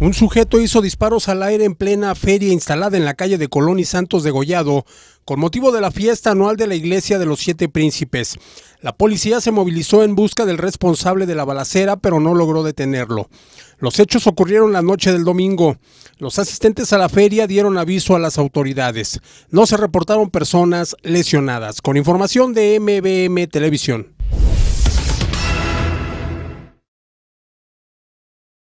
Un sujeto hizo disparos al aire en plena feria instalada en la calle de Colón y Santos de Gollado con motivo de la fiesta anual de la Iglesia de los Siete Príncipes. La policía se movilizó en busca del responsable de la balacera, pero no logró detenerlo. Los hechos ocurrieron la noche del domingo. Los asistentes a la feria dieron aviso a las autoridades. No se reportaron personas lesionadas. Con información de MBM Televisión.